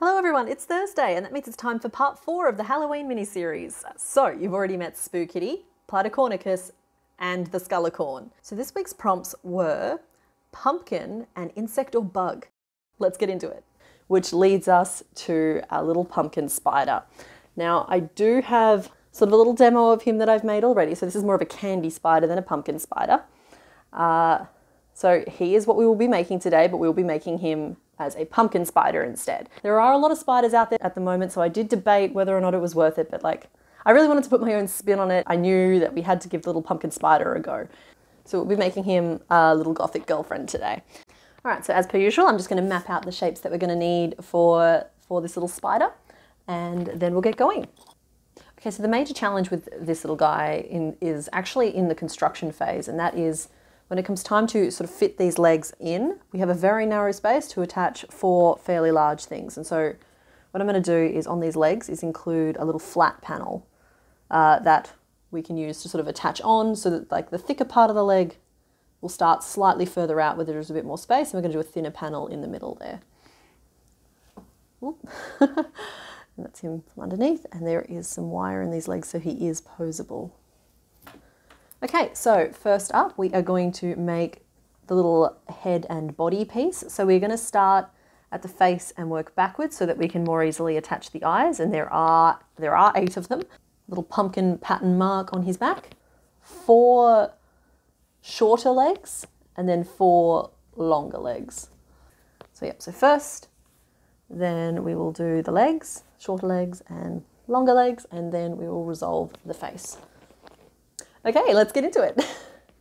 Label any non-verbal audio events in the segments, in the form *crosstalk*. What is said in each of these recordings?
Hello everyone, it's Thursday and that means it's time for part four of the Halloween mini-series. So you've already met Spookitty, Platycornicus and the Skullicorn. So this week's prompts were pumpkin and insect or bug. Let's get into it. Which leads us to our little pumpkin spider. Now I do have sort of a little demo of him that I've made already. So this is more of a candy spider than a pumpkin spider. Uh, so he is what we will be making today, but we'll be making him as a pumpkin spider instead. There are a lot of spiders out there at the moment, so I did debate whether or not it was worth it, but like, I really wanted to put my own spin on it. I knew that we had to give the little pumpkin spider a go. So we'll be making him a little gothic girlfriend today. All right, so as per usual, I'm just gonna map out the shapes that we're gonna need for, for this little spider, and then we'll get going. Okay, so the major challenge with this little guy in, is actually in the construction phase, and that is when it comes time to sort of fit these legs in, we have a very narrow space to attach four fairly large things. And so what I'm going to do is on these legs is include a little flat panel uh, that we can use to sort of attach on so that like the thicker part of the leg will start slightly further out where there's a bit more space and we're going to do a thinner panel in the middle there. *laughs* and that's him from underneath and there is some wire in these legs so he is posable. Okay, so first up, we are going to make the little head and body piece. So we're going to start at the face and work backwards so that we can more easily attach the eyes. And there are there are eight of them. Little pumpkin pattern mark on his back. Four shorter legs and then four longer legs. So yep, so first, then we will do the legs, shorter legs and longer legs, and then we will resolve the face. Okay, let's get into it.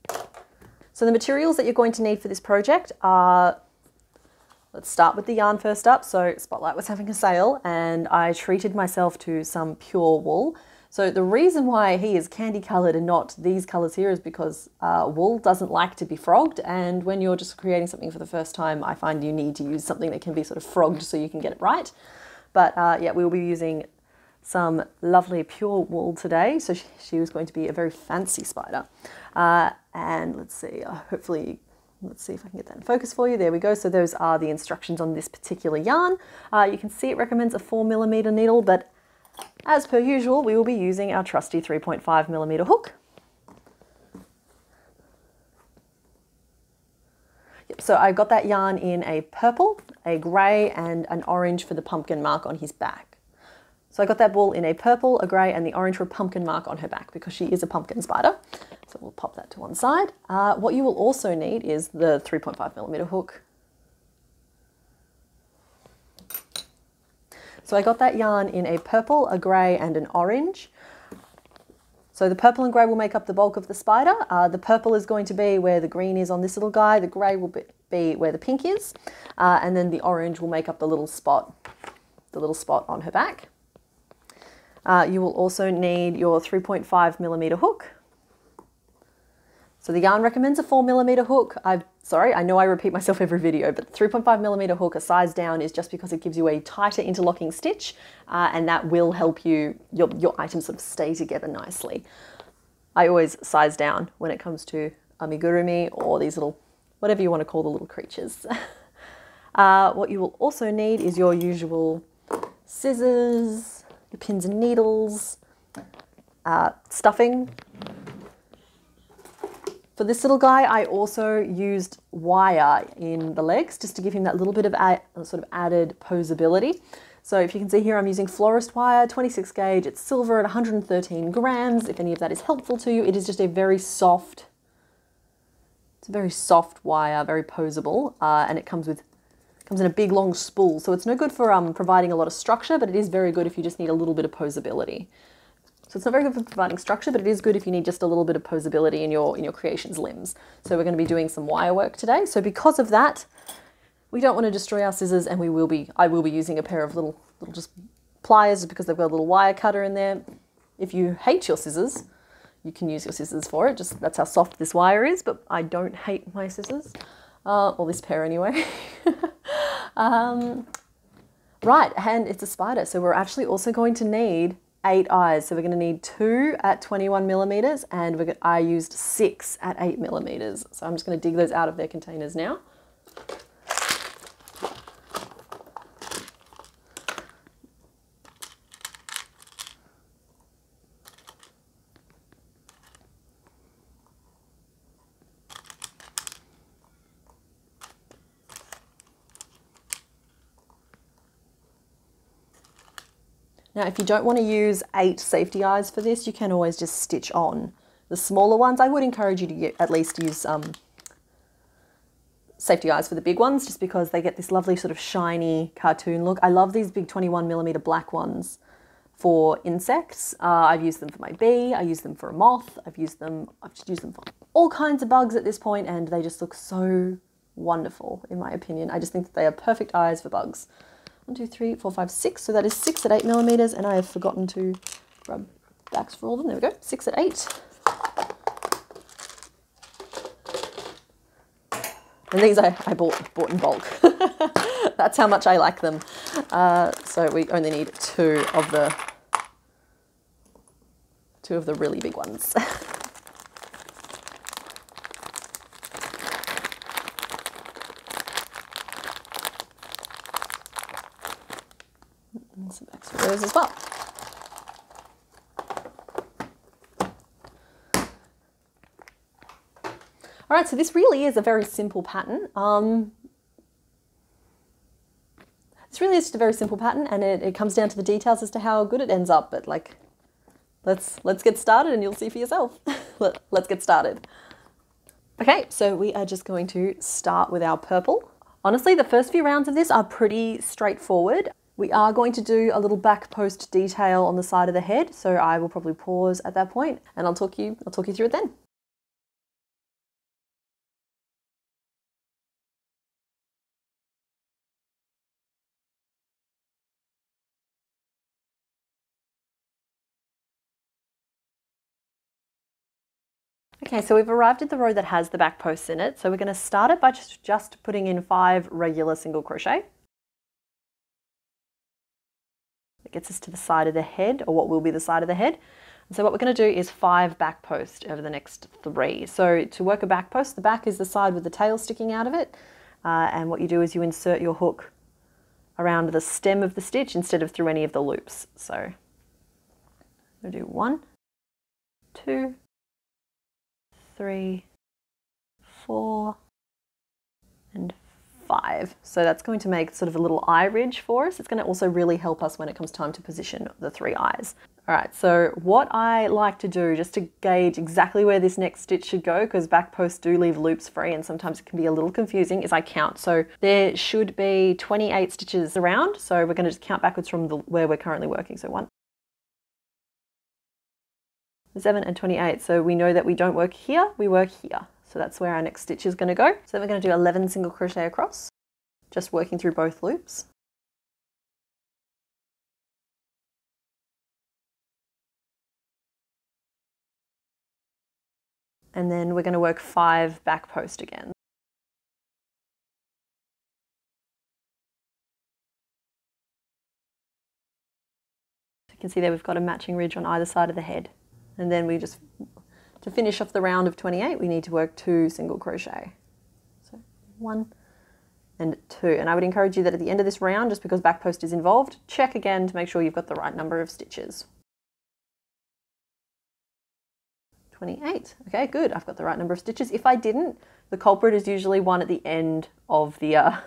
*laughs* so the materials that you're going to need for this project are, let's start with the yarn first up. So Spotlight was *laughs* having a sale and I treated myself to some pure wool. So the reason why he is candy coloured and not these colours here is because uh, wool doesn't like to be frogged and when you're just creating something for the first time I find you need to use something that can be sort of frogged so you can get it right. But uh, yeah, we'll be using some lovely pure wool today. So she, she was going to be a very fancy spider. Uh, and let's see, uh, hopefully, let's see if I can get that in focus for you. There we go. So those are the instructions on this particular yarn. Uh, you can see it recommends a four millimeter needle, but as per usual, we will be using our trusty 3.5 millimeter hook. Yep, so I got that yarn in a purple, a grey and an orange for the pumpkin mark on his back. So I got that ball in a purple, a grey and the orange for a pumpkin mark on her back because she is a pumpkin spider. So we'll pop that to one side. Uh, what you will also need is the 3.5 millimeter hook. So I got that yarn in a purple, a grey and an orange. So the purple and grey will make up the bulk of the spider. Uh, the purple is going to be where the green is on this little guy. The grey will be where the pink is. Uh, and then the orange will make up the little spot, the little spot on her back. Uh, you will also need your 3.5 millimeter hook. So the yarn recommends a 4 millimeter hook. i sorry, I know I repeat myself every video, but 3.5 millimeter hook, a size down, is just because it gives you a tighter interlocking stitch, uh, and that will help you your your items sort of stay together nicely. I always size down when it comes to amigurumi or these little, whatever you want to call the little creatures. *laughs* uh, what you will also need is your usual scissors, your pins and needles, uh, stuffing. For this little guy, I also used wire in the legs just to give him that little bit of sort of added posability. So if you can see here, I'm using florist wire, 26 gauge, it's silver at 113 grams. If any of that is helpful to you, it is just a very soft, it's a very soft wire, very posable, uh, and it comes with comes in a big long spool. So it's no good for um, providing a lot of structure, but it is very good if you just need a little bit of posability. So it's not very good for providing structure, but it is good if you need just a little bit of posability in your, in your creation's limbs. So we're going to be doing some wire work today. So because of that, we don't want to destroy our scissors and we will be, I will be using a pair of little, little just pliers because they've got a little wire cutter in there. If you hate your scissors, you can use your scissors for it. Just that's how soft this wire is, but I don't hate my scissors. Uh, or this pair anyway. *laughs* Um, right, and it's a spider. So we're actually also going to need eight eyes. So we're going to need two at 21 millimeters and we're, I used six at eight millimeters. So I'm just going to dig those out of their containers now. Now, if you don't want to use eight safety eyes for this, you can always just stitch on the smaller ones. I would encourage you to get, at least use um, safety eyes for the big ones, just because they get this lovely sort of shiny cartoon look. I love these big 21 millimeter black ones for insects. Uh, I've used them for my bee, I use them for a moth, I've used them, I've just used them for all kinds of bugs at this point, and they just look so wonderful, in my opinion. I just think that they are perfect eyes for bugs. One, two, three, four, five, six. So that is six at eight millimeters, and I have forgotten to rub backs for all of them. There we go, six at eight. And these I, I bought, bought in bulk. *laughs* That's how much I like them. Uh, so we only need two of the two of the really big ones. *laughs* and some extra those as well. All right, so this really is a very simple pattern. Um, this really is just a very simple pattern and it, it comes down to the details as to how good it ends up, but like, let's, let's get started and you'll see for yourself. *laughs* Let, let's get started. Okay, so we are just going to start with our purple. Honestly, the first few rounds of this are pretty straightforward. We are going to do a little back post detail on the side of the head, so I will probably pause at that point and I'll talk you I'll talk you through it then. Okay, so we've arrived at the row that has the back posts in it. So we're going to start it by just, just putting in five regular single crochet. It gets us to the side of the head, or what will be the side of the head. And so what we're going to do is five back posts over the next three. So to work a back post, the back is the side with the tail sticking out of it. Uh, and what you do is you insert your hook around the stem of the stitch instead of through any of the loops. So we'll do one, two, three, four, and five. So that's going to make sort of a little eye ridge for us. It's going to also really help us when it comes time to position the three eyes. All right, so what I like to do just to gauge exactly where this next stitch should go, because back posts do leave loops free and sometimes it can be a little confusing, is I count. So there should be 28 stitches around. So we're going to just count backwards from the, where we're currently working. So one, 7 and 28. So we know that we don't work here, we work here. So that's where our next stitch is going to go. So then we're going to do 11 single crochet across, just working through both loops. And then we're going to work five back post again. You can see there we've got a matching ridge on either side of the head. And then we just, to finish off the round of 28, we need to work two single crochet. So one and two. And I would encourage you that at the end of this round, just because back post is involved, check again to make sure you've got the right number of stitches. 28. Okay, good. I've got the right number of stitches. If I didn't, the culprit is usually one at the end of the uh,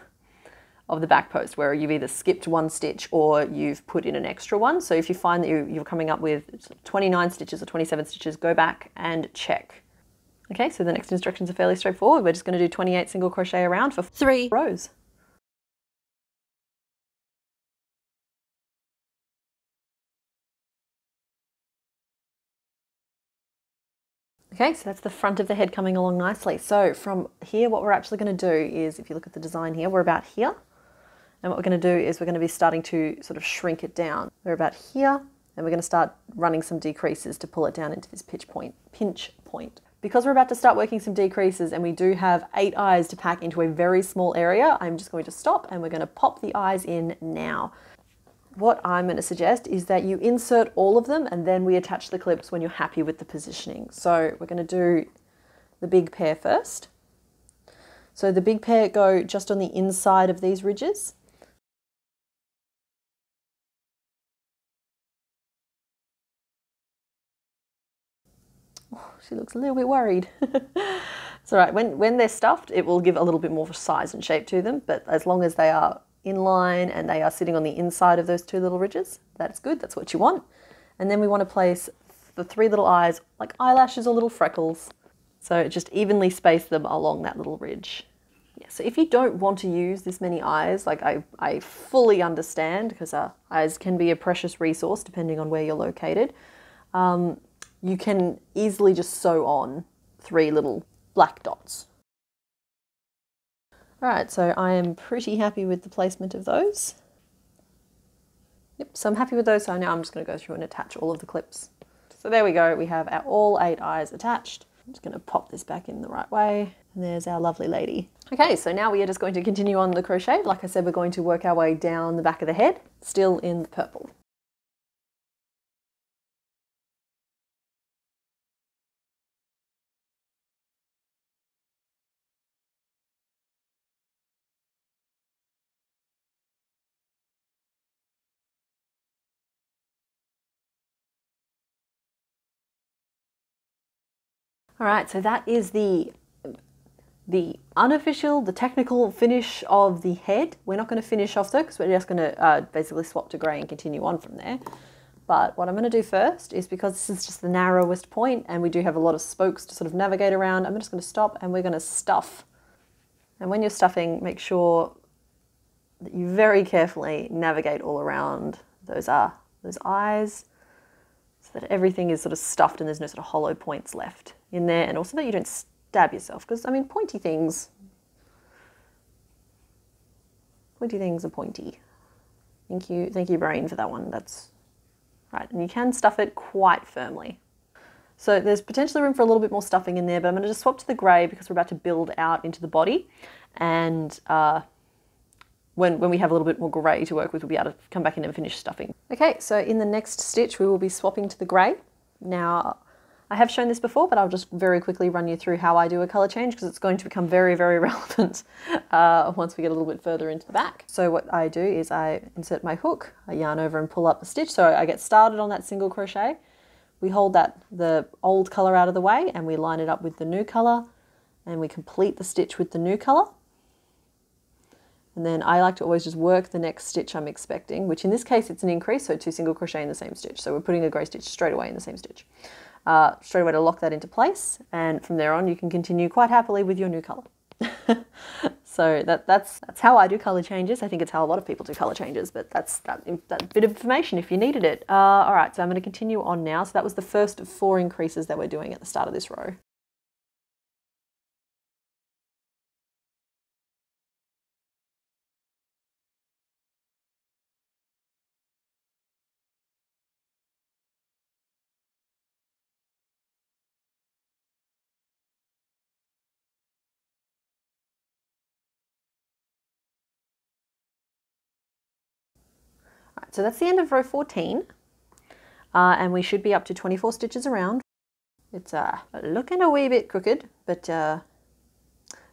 of the back post where you've either skipped one stitch or you've put in an extra one. So if you find that you, are coming up with 29 stitches or 27 stitches, go back and check. Okay, so the next instructions are fairly straightforward. We're just going to do 28 single crochet around for three rows. Okay, so that's the front of the head coming along nicely. So from here, what we're actually going to do is, if you look at the design here, we're about here. And what we're going to do is we're going to be starting to sort of shrink it down. We're about here and we're going to start running some decreases to pull it down into this pitch point, pinch point. Because we're about to start working some decreases and we do have eight eyes to pack into a very small area, I'm just going to stop and we're going to pop the eyes in now. What I'm going to suggest is that you insert all of them and then we attach the clips when you're happy with the positioning. So we're going to do the big pair first. So the big pair go just on the inside of these ridges She looks a little bit worried. *laughs* it's all right. When, when they're stuffed, it will give a little bit more size and shape to them, but as long as they are in line and they are sitting on the inside of those two little ridges. That's good, that's what you want. And then we want to place the three little eyes like eyelashes or little freckles. So just evenly space them along that little ridge. Yeah, so if you don't want to use this many eyes, like I, I fully understand because uh, eyes can be a precious resource depending on where you're located, um, you can easily just sew on three little black dots. Alright, so I am pretty happy with the placement of those. Yep, so I'm happy with those, so now I'm just going to go through and attach all of the clips. So there we go, we have our all eight eyes attached. I'm just going to pop this back in the right way, and there's our lovely lady. Okay, so now we are just going to continue on the crochet. Like I said, we're going to work our way down the back of the head, still in the purple. All right, so that is the the unofficial, the technical finish of the head. We're not going to finish off though because we're just going to uh, basically swap to grey and continue on from there. But what I'm going to do first is because this is just the narrowest point and we do have a lot of spokes to sort of navigate around, I'm just going to stop and we're going to stuff. And when you're stuffing, make sure that you very carefully navigate all around those, uh, those eyes so that everything is sort of stuffed and there's no sort of hollow points left in there and also that you don't stab yourself because I mean pointy things pointy things are pointy. Thank you, thank you brain for that one. That's right, and you can stuff it quite firmly. So there's potentially room for a little bit more stuffing in there, but I'm going to just swap to the grey because we're about to build out into the body. And uh, when, when we have a little bit more grey to work with, we'll be able to come back in and finish stuffing. Okay, so in the next stitch, we will be swapping to the grey. Now, I have shown this before, but I'll just very quickly run you through how I do a colour change because it's going to become very, very *laughs* relevant uh, once we get a little bit further into the back. So what I do is I insert my hook, I yarn over and pull up the stitch. So I get started on that single crochet. We hold that the old colour out of the way and we line it up with the new colour and we complete the stitch with the new colour. And then I like to always just work the next stitch I'm expecting, which in this case it's an increase, so two single crochet in the same stitch. So we're putting a grey stitch straight away in the same stitch uh, straight away to lock that into place. And from there on, you can continue quite happily with your new color. *laughs* so that, that's, that's how I do color changes. I think it's how a lot of people do color changes, but that's that, that bit of information if you needed it. Uh, all right, so I'm going to continue on now. So that was the first of four increases that we're doing at the start of this row. So that's the end of row 14. Uh, and we should be up to 24 stitches around. It's uh, looking a wee bit crooked, but uh,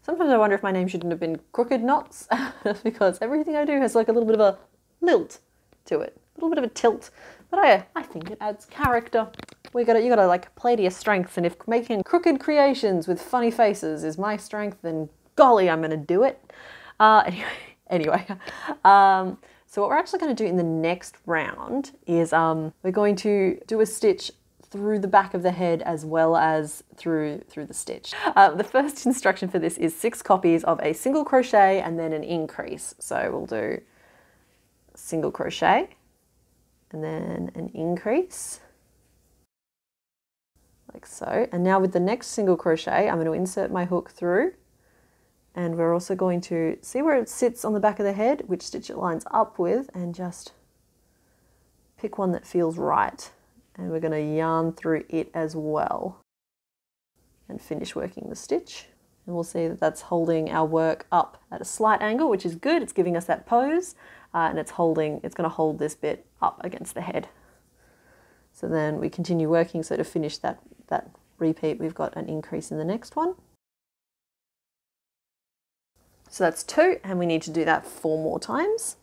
sometimes I wonder if my name shouldn't have been Crooked Knots, *laughs* because everything I do has like a little bit of a lilt to it, a little bit of a tilt. But I, I think it adds character. We got to, you got to like play to your strengths, and if making crooked creations with funny faces is my strength, then golly, I'm to do it. Uh, *laughs* anyway, anyway *laughs* um, so what we're actually going to do in the next round is um, we're going to do a stitch through the back of the head as well as through through the stitch. Uh, the first *laughs* instruction for this is six copies of a single crochet and then an increase. So we'll do single crochet and then an increase like so. And now with the next single crochet, I'm going to insert my hook through and we're also going to see where it sits on the back of the head, which stitch it lines up with, and just pick one that feels right. And we're going to yarn through it as well and finish working the stitch. And we'll see that that's holding our work up at a slight angle, which is good. It's giving us that pose uh, and it's holding, it's going to hold this bit up against the head. So then we continue working. So to finish that, that repeat, we've got an increase in the next one. So that's two, and we need to do that four more times.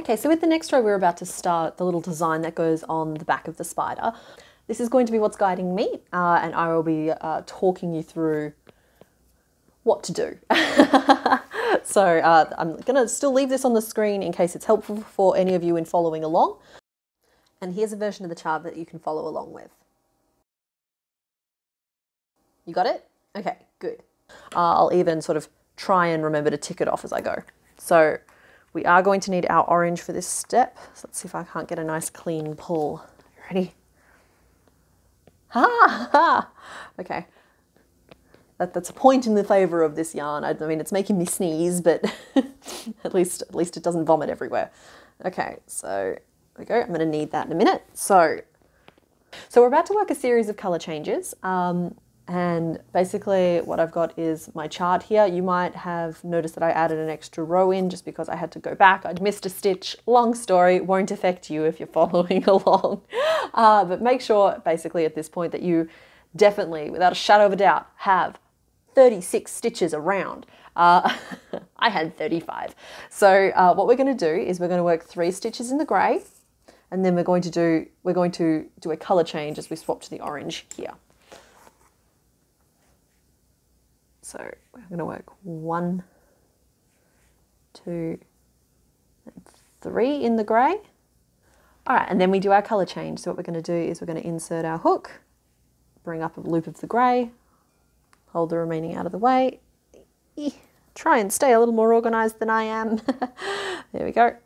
Okay, so with the next row, we're about to start the little design that goes on the back of the spider. This is going to be what's guiding me, uh, and I will be uh, talking you through what to do. *laughs* so uh, I'm going to still leave this on the screen in case it's helpful for any of you in following along. And here's a version of the chart that you can follow along with. You got it? Okay, good. Uh, I'll even sort of try and remember to tick it off as I go. So we are going to need our orange for this step. So let's see if I can't get a nice clean pull. Ready? Ha ha! Okay. That, that's a point in the favour of this yarn. I, I mean, it's making me sneeze, but *laughs* at least at least it doesn't vomit everywhere. Okay, so we go. I'm going to need that in a minute. So, so we're about to work a series of colour changes. Um, and basically what I've got is my chart here. You might have noticed that I added an extra row in just because I had to go back. I'd missed a stitch. Long story, won't affect you if you're *laughs* following along. Uh, but make sure basically at this point that you definitely, without a shadow of a doubt, have 36 stitches around. Uh, *laughs* I had 35. So uh, what we're going to do is we're going to work three stitches in the grey and then we're going to do, we're going to do a colour change as we swap to the orange here. So we're going to work one, two, three in the grey. All right, and then we do our colour change. So what we're going to do is we're going to insert our hook, bring up a loop of the grey, hold the remaining out of the way. Try and stay a little more organised than I am. *laughs* there we go.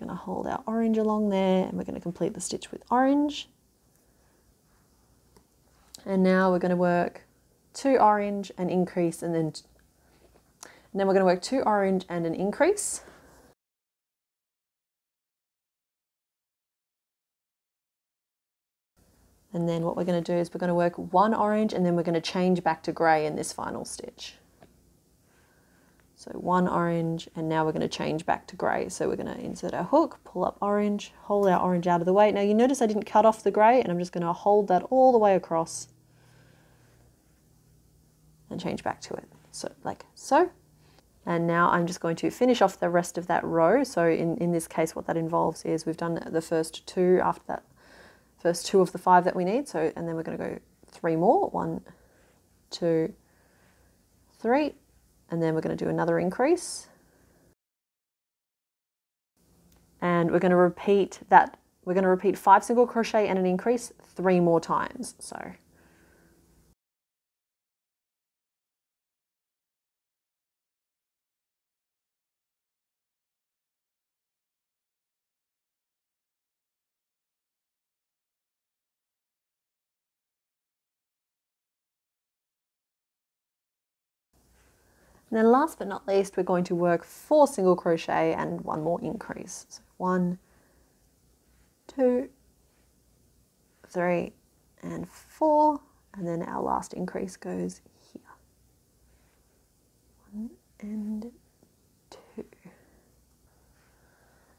Going to hold our orange along there and we're going to complete the stitch with orange. And now we're going to work two orange and increase and then and then we're going to work two orange and an increase. And then what we're going to do is we're going to work one orange and then we're going to change back to grey in this final stitch. So one orange and now we're going to change back to grey. So we're going to insert our hook, pull up orange, hold our orange out of the way. Now you notice I didn't cut off the grey and I'm just going to hold that all the way across and change back to it. So like so. And now I'm just going to finish off the rest of that row. So in, in this case, what that involves is we've done the first two after that, first two of the five that we need. So, and then we're going to go three more, one, two, three, and then we're going to do another increase. And we're going to repeat that, we're going to repeat five single crochet and an increase three more times. So And then last but not least, we're going to work four single crochet and one more increase. So one, two, three, and four. And then our last increase goes here. One and two.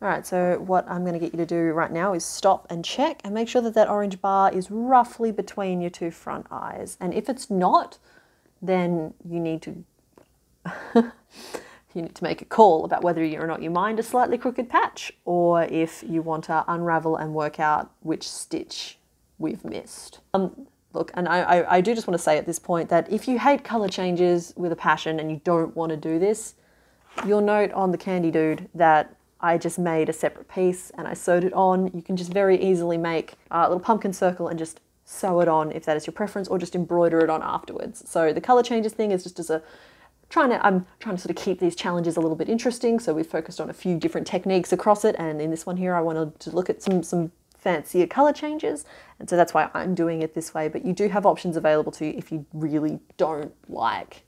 All right, so what I'm going to get you to do right now is stop and check and make sure that that orange bar is roughly between your two front eyes. And if it's not, then you need to *laughs* you need to make a call about whether or not you mind a slightly crooked patch or if you want to unravel and work out which stitch we've missed. Um, look, and I, I, do just want to say at this point that if you hate colour changes with a passion and you don't want to do this, you'll note on the Candy Dude that I just made a separate piece and I sewed it on. You can just very easily make a little pumpkin circle and just sew it on if that is your preference or just embroider it on afterwards. So the colour changes thing is just as a trying to I'm trying to sort of keep these challenges a little bit interesting. So we've focused on a few different techniques across it, and in this one here, I wanted to look at some some fancier color changes, and so that's why I'm doing it this way. But you do have options available to you if you really don't like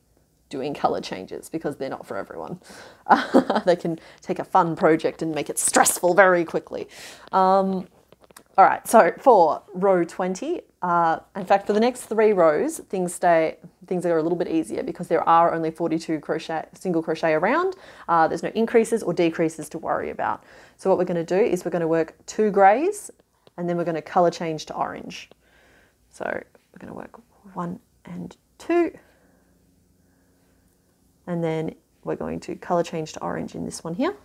doing color changes because they're not for everyone. *laughs* They can take a fun project and make it stressful very quickly. Um, all right, so for row 20, uh, in fact, for the next three rows, things stay things that are a little bit easier because there are only 42 crochet single crochet around. Uh, there's no increases or decreases to worry about. So what we're going to do is we're going to work two greys and then we're going to color change to orange. So we're going to work one and two, and then we're going to color change to orange in this one here.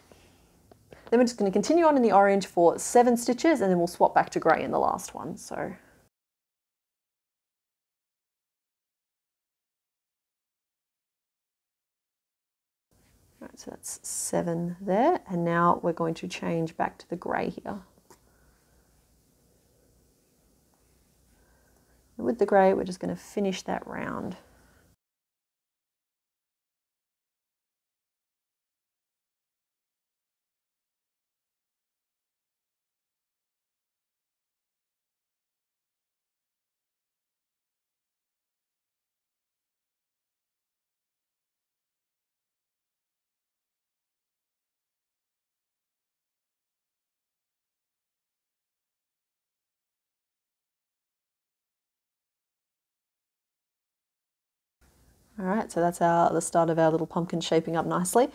Then we're just going to continue on in the orange for seven stitches and then we'll swap back to grey in the last one. So Right, so that's seven there, and now we're going to change back to the grey here. with the grey, we're just going to finish that round. All right, so that's our the start of our little pumpkin shaping up nicely.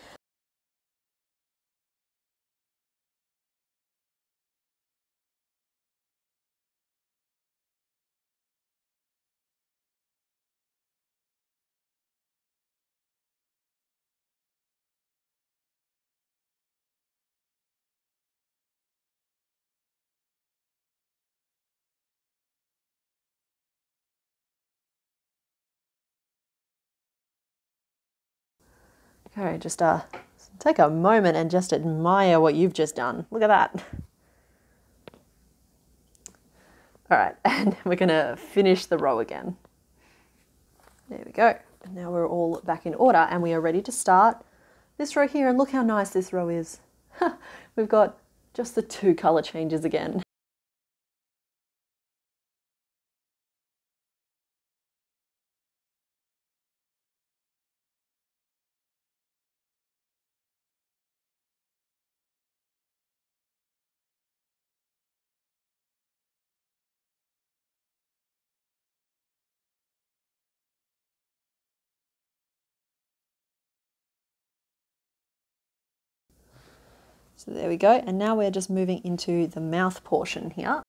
Okay, just uh, take a moment and just admire what you've just done. Look at that. All right, *laughs* and we're gonna finish the row again. There we go. And now we're all back in order and we are ready to start this row here. And look how nice this row is. *laughs* We've got just the two color changes again. So there we go. And now we're just moving into the mouth portion here.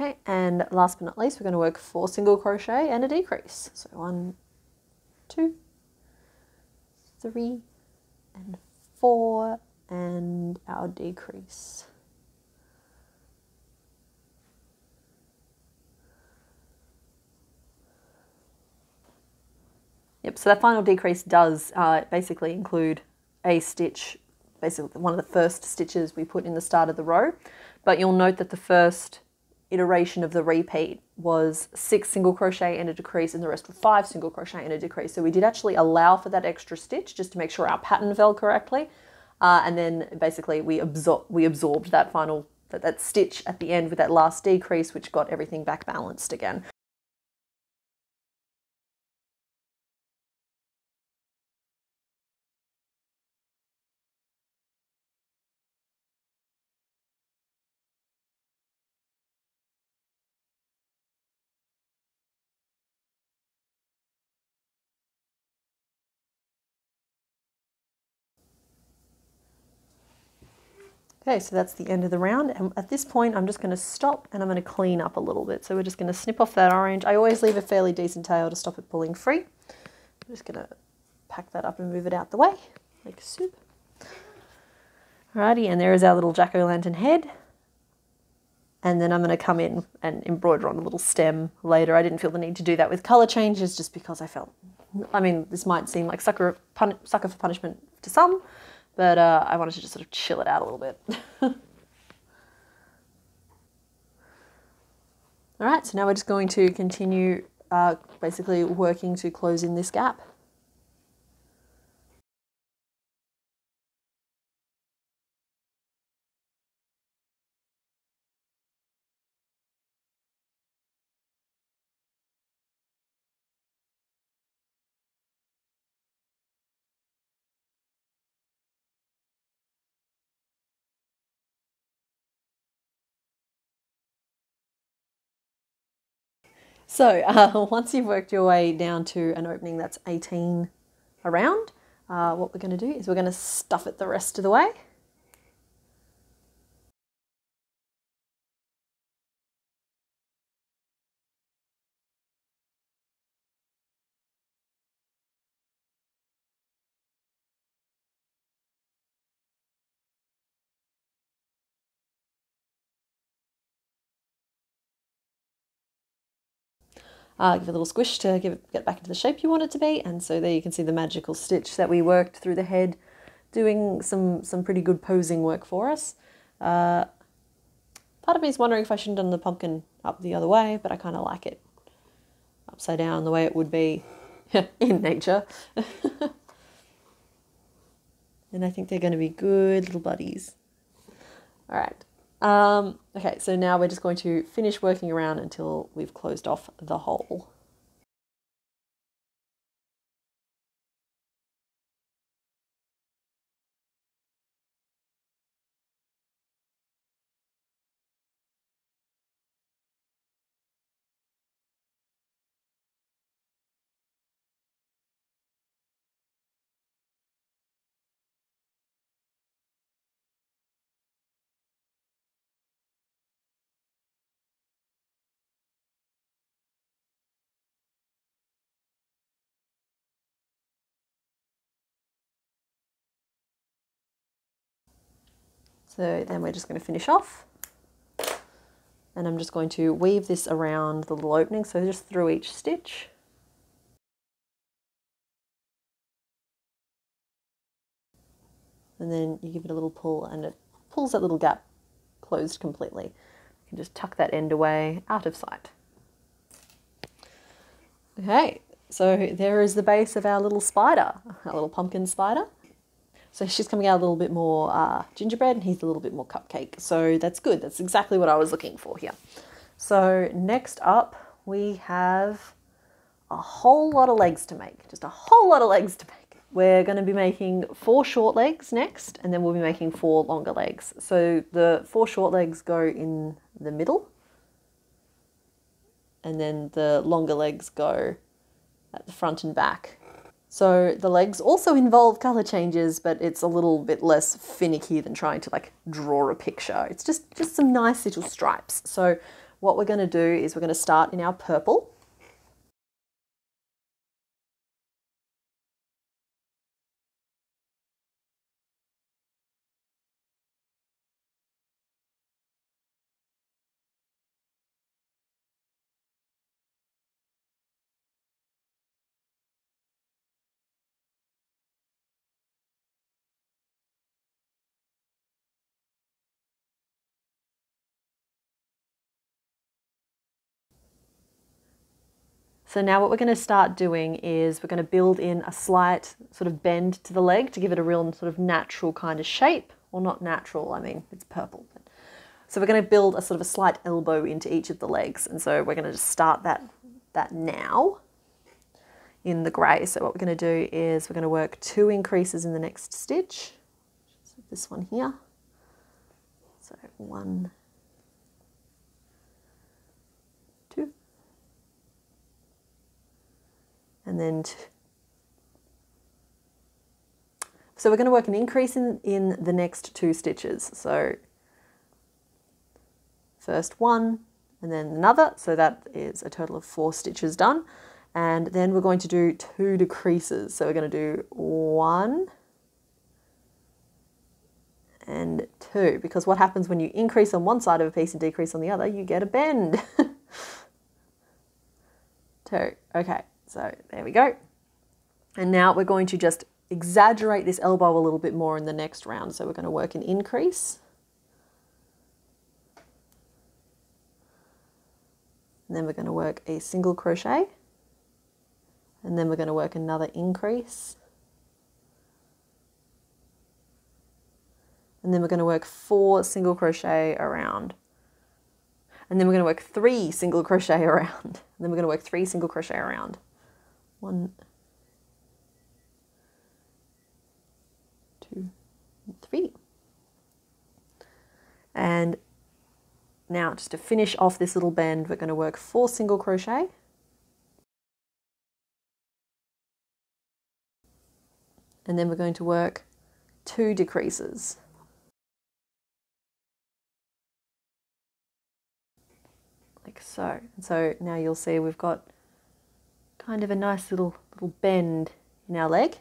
Okay, and last but not least, we're going to work four single crochet and a decrease. So one, two, three, and four, and our decrease. Yep, so that final decrease does uh, basically include a stitch, basically one of the first stitches we put in the start of the row, but you'll note that the first iteration of the repeat was six single crochet and a decrease and the rest were five single crochet and a decrease. So we did actually allow for that extra stitch just to make sure our pattern fell correctly. Uh, and then basically we, absor we absorbed that final that, that stitch at the end with that last decrease which got everything back balanced again. Okay, so that's the end of the round. And at this point, I'm just going to stop and I'm going to clean up a little bit. So we're just going to snip off that orange. I always leave a fairly decent tail to stop it pulling free. I'm just going to pack that up and move it out the way, like soup. Alrighty, and there is our little jack-o'-lantern head. And then I'm going to come in and embroider on a little stem later. I didn't feel the need to do that with colour changes just because I felt, I mean, this might seem like sucker, sucker for punishment to some, but uh, I wanted to just sort of chill it out a little bit. *laughs* All right, so now we're just going to continue uh, basically working to close in this gap. So uh, *laughs* once you've worked your way down to an opening that's 18 around, uh, what we're going to do is we're going to stuff it the rest of the way. Uh, give it a little squish to give it, get back into the shape you want it to be. And so there you can see the magical stitch that we worked through the head, doing some, some pretty good posing work for us. Uh, part of me is wondering if I shouldn't have done the pumpkin up the other way, but I kind of like it upside down the way it would be *laughs* in nature. *laughs* and I think they're going to be good little buddies. All right. Um, okay, so now we're just going to finish working around until we've closed off the hole. So then we're just going to finish off. And I'm just going to weave this around the little opening, so just through each stitch. And then you give it a little pull and it pulls that little gap closed completely. You can just tuck that end away out of sight. Okay, so there is the base of our little spider, our little pumpkin spider. So she's coming out a little bit more uh, gingerbread and he's a little bit more cupcake. So that's good. That's exactly what I was looking for here. So next up we have a whole lot of legs to make. Just a whole lot of legs to make. We're going to be making four short legs next and then we'll be making four longer legs. So the four short legs go in the middle and then the longer legs go at the front and back so the legs also involve color changes, but it's a little bit less finicky than trying to like draw a picture. It's just, just some nice little stripes. So what we're going to do is we're going to start in our purple. So now what we're going to start doing is we're going to build in a slight sort of bend to the leg to give it a real sort of natural kind of shape. Well, not natural, I mean, it's purple. So we're going to build a sort of a slight elbow into each of the legs. And so we're going to just start that, that now in the grey. So what we're going to do is we're going to work two increases in the next stitch. So this one here. So one, and then so we're going to work an increase in, in the next two stitches. So first one and then another. So that is a total of four stitches done. And then we're going to do two decreases. So we're going to do one and two. Because what happens when you increase on one side of a piece and decrease on the other? You get a bend. *laughs* two. Okay. So there we go. And now we're going to just exaggerate this elbow a little bit more in the next round. So we're going to work an increase. And then we're going to work a single crochet. And then we're going to work another increase. And then we're going to work four single crochet around. And then we're going *laughs* to work three single crochet around. And then we're going to work three single crochet around one, two, three. And now just to finish off this little bend, we're going to work four single crochet. And then we're going to work two decreases. Like so. And so now you'll see we've got kind of a nice little little bend in our leg.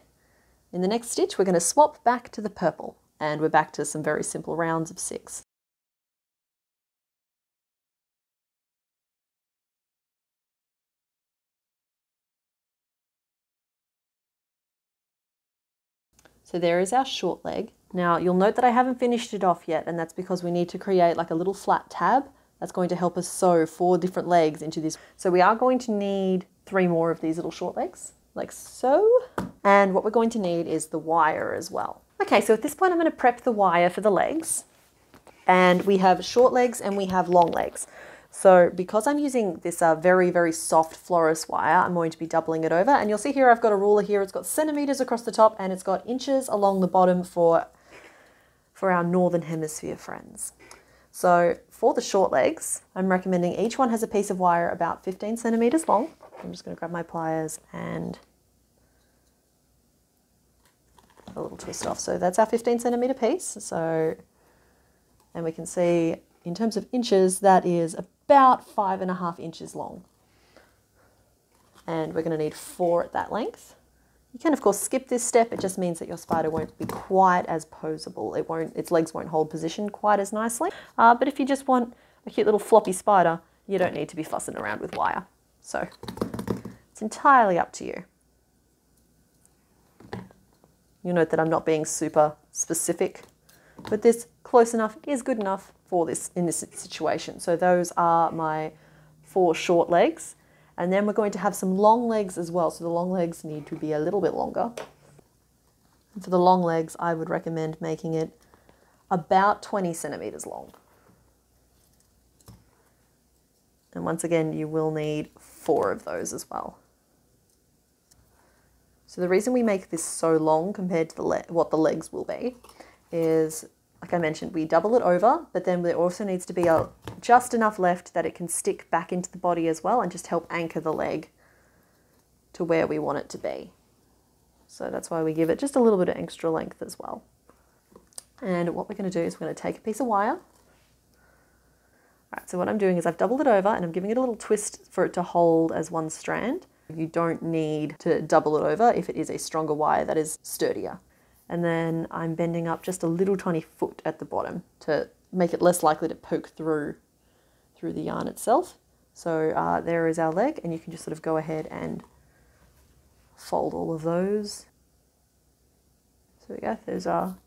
In the next stitch, we're going to swap back to the purple and we're back to some very simple rounds of six. So there is our short leg. Now you'll note that I haven't finished it off yet and that's because we need to create like a little flat tab that's going to help us sew four different legs into this. So we are going to need three more of these little short legs like so. And what we're going to need is the wire as well. Okay, so at this point I'm going to prep the wire for the legs. And we have short legs and we have long legs. So because I'm using this uh, very, very soft florist wire, I'm going to be doubling it over. And you'll see here I've got a ruler here. It's got centimeters across the top and it's got inches along the bottom for, for our Northern Hemisphere friends. So for the short legs, I'm recommending each one has a piece of wire about 15 centimeters long. I'm just going to grab my pliers and a little twist off. So that's our 15 centimeter piece. So, and we can see in terms of inches, that is about five and a half inches long. And we're going to need four at that length. You can of course skip this step, it just means that your spider won't be quite as posable. It won't, its legs won't hold position quite as nicely. Uh, but if you just want a cute little floppy spider, you don't need to be fussing around with wire. So it's entirely up to you. You'll note that I'm not being super specific, but this close enough is good enough for this in this situation. So those are my four short legs. And then we're going to have some long legs as well. So the long legs need to be a little bit longer. And for the long legs, I would recommend making it about 20 centimeters long. And once again, you will need four of those as well. So the reason we make this so long compared to the what the legs will be is like I mentioned, we double it over, but then there also needs to be a, just enough left that it can stick back into the body as well and just help anchor the leg to where we want it to be. So that's why we give it just a little bit of extra length as well. And what we're going to do is we're going to take a piece of wire. All right, so what I'm doing is I've doubled it over and I'm giving it a little twist for it to hold as one strand. You don't need to double it over if it is a stronger wire that is sturdier and then I'm bending up just a little tiny foot at the bottom to make it less likely to poke through through the yarn itself. So uh, there is our leg and you can just sort of go ahead and fold all of those. So we go, those are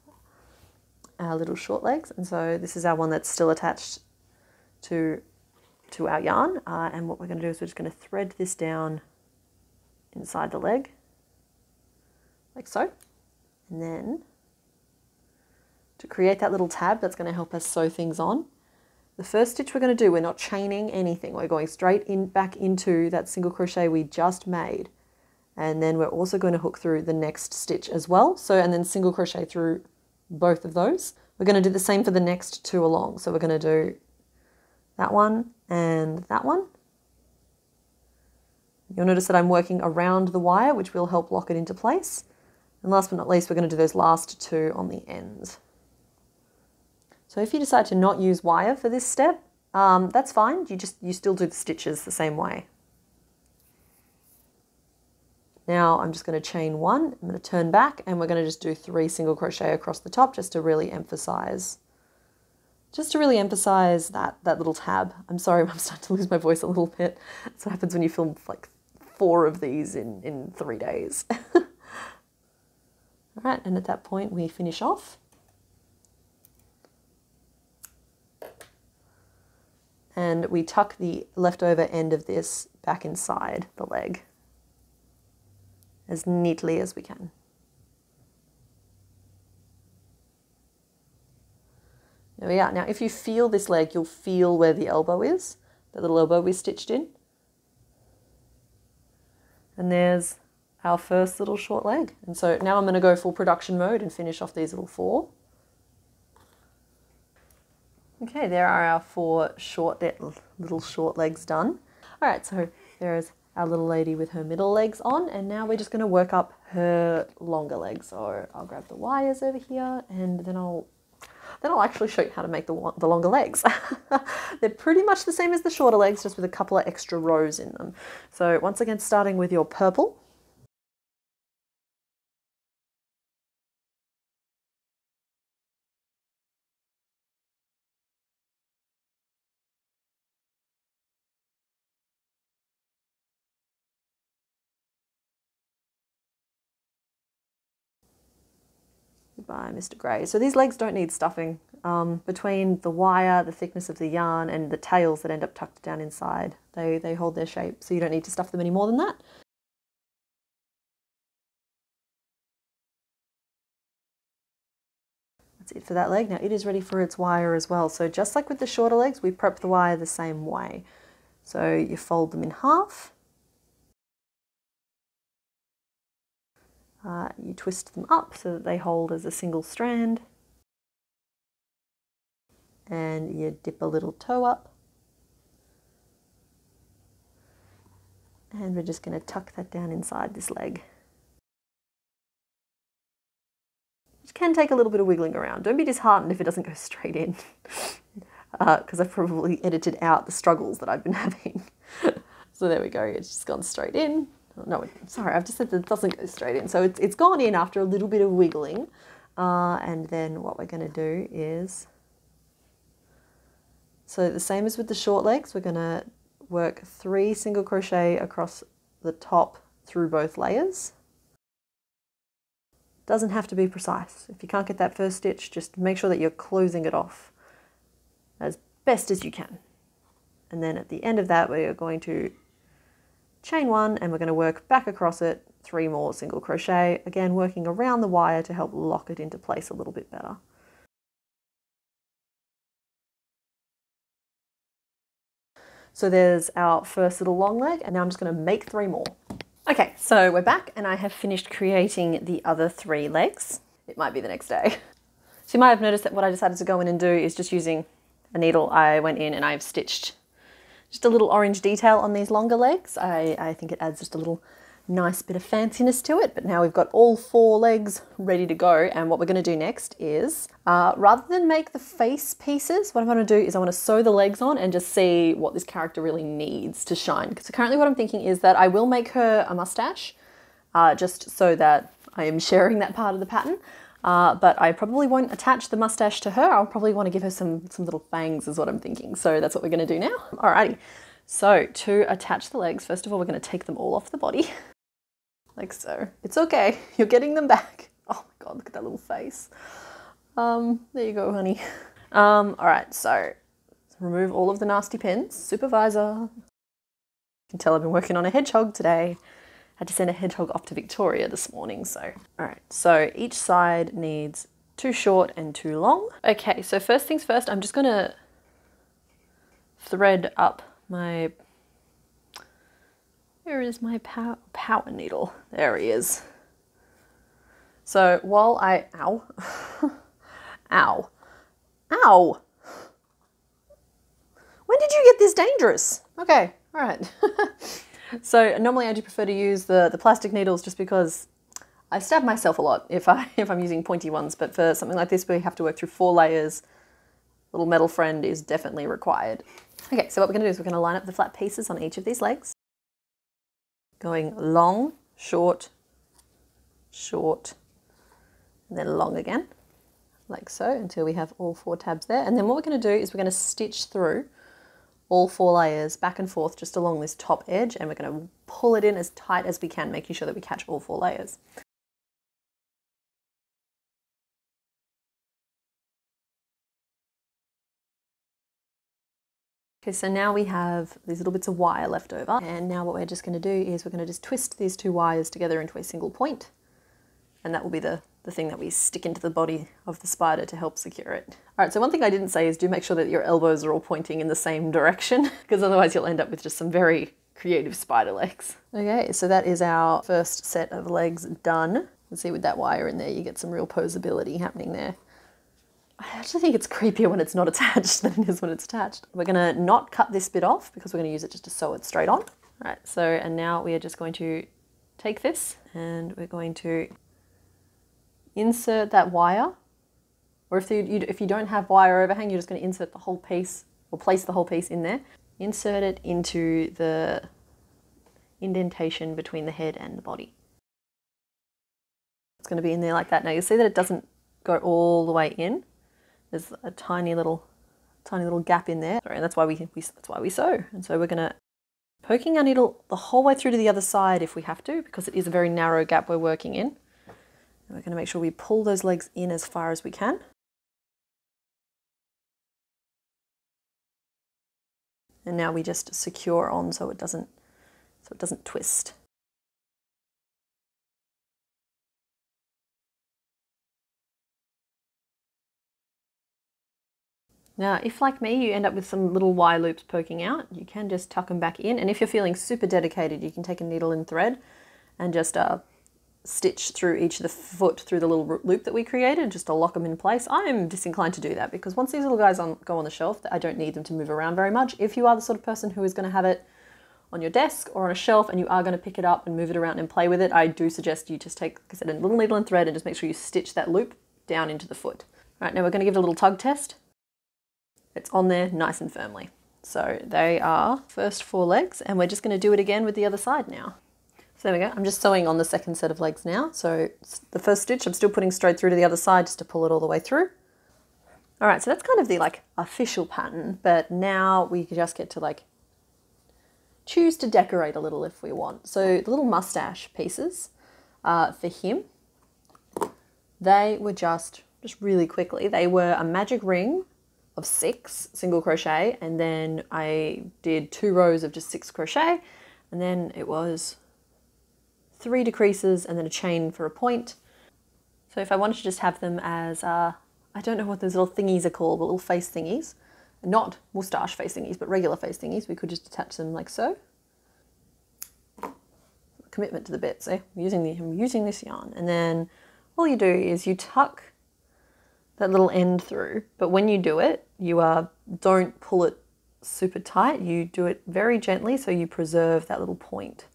our little short legs and so this is our one that's still attached to, to our yarn uh, and what we're going to do is we're just going to thread this down inside the leg like so. And then to create that little tab that's going to help us sew things on, the first stitch we're going to do, we're not chaining anything. We're going straight in back into that single crochet we just made. And then we're also going to hook through the next stitch as well. So, and then single crochet through both of those. We're going to do the same for the next two along. So we're going to do that one and that one. You'll notice that I'm working around the wire, which will help lock it into place. And last but not least, we're going to do those last two on the ends. So if you decide to not use wire for this step, um, that's fine. You just you still do the stitches the same way. Now I'm just going to chain one, I'm going to turn back and we're going to just do three single crochet across the top just to really emphasize just to really emphasize that that little tab. I'm sorry, *laughs* I'm starting to lose my voice a little bit. That's what happens when you film like four of these in, in three days. *laughs* All right, and at that point we finish off. And we tuck the leftover end of this back inside the leg as neatly as we can. There we are. Now, if you feel this leg, you'll feel where the elbow is, the little elbow we stitched in. And there's our first little short leg. And so now I'm going to go full production mode and finish off these little four. Okay, there are our four short little short legs done. All right, so there is our little lady with her middle legs on and now we're just going to work up her longer legs. So I'll grab the wires over here and then I'll then I'll actually show you how to make the, the longer legs. *laughs* They're pretty much the same as the shorter legs, just with a couple of extra rows in them. So once again, starting with your purple, by Mr. Grey. So these legs don't need stuffing. Um, between the wire, the thickness of the yarn, and the tails that end up tucked down inside, they, they hold their shape, so you don't need to stuff them any more than that. That's it for that leg. Now it is ready for its wire as well. So just like with the shorter legs, we prep the wire the same way. So you fold them in half Uh, you twist them up so that they hold as a single strand. And you dip a little toe up. And we're just going to tuck that down inside this leg. Which can take a little bit of wiggling around. Don't be disheartened if it doesn't go straight in. Because *laughs* uh, I've probably edited out the struggles that I've been *laughs* having. so there we go, it's just gone straight in no, sorry, I've just said that it doesn't go straight in. So it's, it's gone in after a little bit of wiggling. Uh, and then what we're going to do is, so the same as with the short legs, we're going to work three single crochet across the top through both layers. Doesn't have to be precise. If you can't get that first stitch, just make sure that you're closing it off as best as you can. And then at the end of that, we're going to chain one and we're going to work back across it three more single crochet. Again working around the wire to help lock it into place a little bit better. So there's our first little long leg and now I'm just going to make three more. Okay so we're back and I have finished creating the other three legs. It might be the next day. So you might have noticed that what I decided to go in and do is just using a needle. I went in and I've stitched just a little orange detail on these longer legs. I, I think it adds just a little nice bit of fanciness to it. But now we've got all four legs ready to go. And what we're going to do next is, uh, rather than make the face pieces, what I'm to do is I want to sew the legs on and just see what this character really needs to shine. So currently what I'm thinking is that I will make her a mustache, uh, just so that I am sharing that part of the pattern. Uh, but I probably won't attach the mustache to her. I'll probably want to give her some, some little fangs is what I'm thinking. So that's what we're going to do now. Alrighty. So to attach the legs, first of all, we're going to take them all off the body. *laughs* like so. It's okay. *laughs* You're getting them back. *laughs* Oh my God, look at that little face. Um, there you go, honey. Um, all right, so remove all of the nasty pins. Supervisor. You can tell I've been working on a hedgehog today had to send a hedgehog off to Victoria this morning. So, all right, so each side needs too short and too long. Okay, so first things first, I'm just gonna thread up my, where is my power, power needle? There he is. So while I, ow, *laughs* ow, ow. When did you get this dangerous? Okay, all right. *laughs* So normally I do prefer to use the, the plastic needles just because I stab myself a lot if, I, *laughs* if I'm using pointy ones, but for something like this where you have to work through four layers, little metal friend is definitely required. Okay, so what we're going to do is we're going to line up the flat pieces on each of these legs, going long, short, short, and then long again, like so, until we have all four tabs there. And then what we're going to do is we're going to stitch through all four layers back and forth just along this top edge and we're going to pull it in as tight as we can, making sure that we catch all four layers. Okay, so now we have these little bits of wire left over and now what we're just going to do is we're going to just twist these two wires together into a single point and that will be the the thing that we stick into the body of the spider to help secure it. All right, so one thing I didn't say is do make sure that your elbows are all pointing in the same direction *laughs* because otherwise you'll end up with just some very creative spider legs. Okay, so that is our first set of legs done. You see with that wire in there, you get some real posability happening there. I actually think it's creepier when it's not *laughs* attached than it is when it's attached. We're gonna not cut this bit off because we're gonna use it just to sew it straight on. All right, so and now we are just going to take this and we're going to insert that wire. Or if you, you, if you don't have wire overhang, you're just going to insert the whole piece or place the whole piece in there. Insert it into the indentation between the head and the body. It's going to be in there like that. Now you'll see that it doesn't go all the way in. There's a tiny little, tiny little gap in there, and that's why we, we that's why we sew. And so we're going to poking our needle the whole way through to the other side if we have to, because it is a very narrow gap we're working in. And we're going to make sure we pull those legs in as far as we can. And now we just secure on so it doesn't so it doesn't twist. Now, if like me, you end up with some little Y loops poking out, you can just tuck them back in. And if you're feeling super dedicated, you can take a needle and thread and just uh, stitch through each of the foot through the little loop that we created just to lock them in place. I'm disinclined to do that because once these little guys on, go on the shelf, I don't need them to move around very much. If you are the sort of person who is going to have it on your desk or on a shelf and you are going to pick it up and move it around and play with it, I do suggest you just take, like I said, a little needle and thread and just make sure you stitch that loop down into the foot. All right, now we're going to give it a little tug test. It's on there nice and firmly. So they are first four legs and we're just going to do it again with the other side now. So there we go. I'm just sewing on the second set of legs now. So the first stitch I'm still putting straight through to the other side just to pull it all the way through. All right, so that's kind of the like official pattern, but now we just get to like choose to decorate a little if we want. So the little mustache pieces uh, for him, they were just, just really quickly, they were a magic ring of six single crochet and then I did two rows of just six crochet and then it was three decreases and then a chain for a point. So if I wanted to just have them as, uh, I don't know what those little thingies are called, but little face thingies, not moustache face thingies, but regular face thingies, we could just attach them like so. Commitment to the bit, see? I'm using, the, I'm using this yarn. And then all you do is you tuck that little end through, but when you do it, you uh, don't pull it super tight, you do it very gently so you preserve that little point.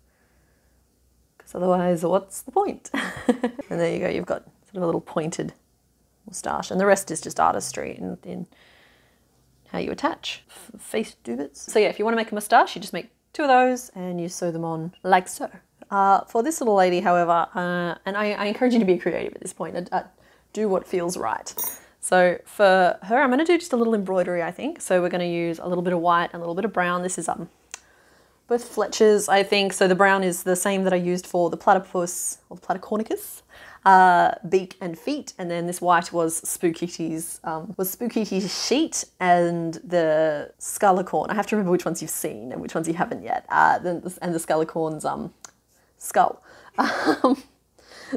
Otherwise, what's the point? *laughs* and there you go, you've got sort of a little pointed moustache, and the rest is just artistry in, in how you attach face duvets. So yeah, if you want to make a moustache, you just make two of those and you sew them on like so. Uh, for this little lady, however, uh, and I, I, encourage you to be creative at this point, uh, do what feels right. So for her, I'm going to do just a little embroidery, I think. So we're going to use a little bit of white and a little bit of brown. This is um, both Fletcher's, I think. So the brown is the same that I used for the platypus or the platycornicus uh, beak and feet, and then this white was Spookitty's um, was Spookitty's sheet and the Skullicorn. I have to remember which ones you've seen and which ones you haven't yet. Uh, and the Skullicorn's um, skull. *laughs* Um,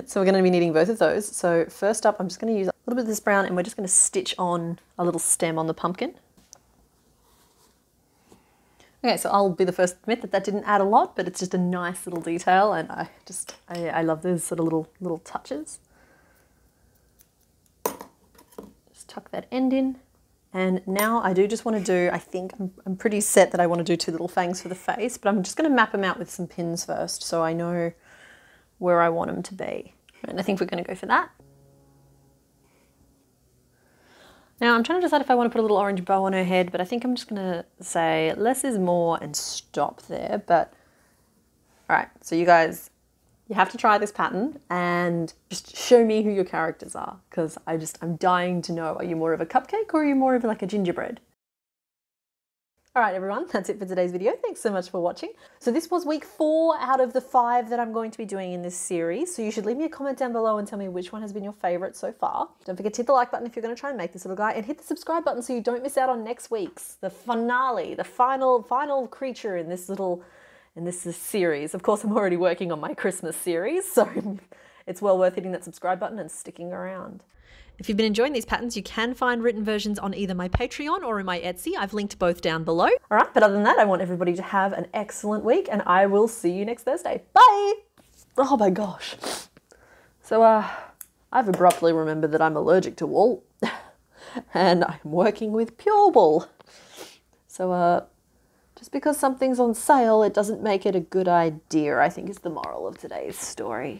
so we're going to be needing both of those. So first up, I'm just going to use a little bit of this brown, and we're just going to stitch on a little stem on the pumpkin. Okay, so I'll be the first to admit that that didn't add a lot, but it's just a nice little detail, and I just I, I love those sort of little little touches. Just tuck that end in, and now I do just want to do. I think I'm, I'm pretty set that I want to do two little fangs for the face, but I'm just going to map them out with some pins first, so I know where I want them to be. And I think we're going to go for that. Now I'm trying to decide if I want to put a little orange bow on her head, but I think I'm just going to say less is more and stop there. But all right, so you guys, you have to try this pattern and just show me who your characters are because I just, I'm dying to know, are you more of a cupcake or are you more of like a gingerbread? All right, everyone, that's it for today's video. Thanks so much for watching. So this was week four out of the five that I'm going to be doing in this series. So you should leave me a comment down below and tell me which one has been your favorite so far. Don't forget to hit the like button if you're going to try and make this little guy and hit the subscribe button so you don't miss out on next week's, the finale, the final, final creature in this little, in this series. Of course, I'm already working on my Christmas series, *laughs* so it's well worth hitting that subscribe button and sticking around. If you've been enjoying these patterns, you can find written versions on either my Patreon or in my Etsy. I've linked both down below. All right, but other than that, I want everybody to have an excellent week and I will see you next Thursday. Bye! Oh my gosh. So, uh, I've abruptly remembered that I'm allergic to wool *laughs* and I'm working with pure wool. So, uh, Just because something's on sale, it doesn't make it a good idea, I think is the moral of today's story.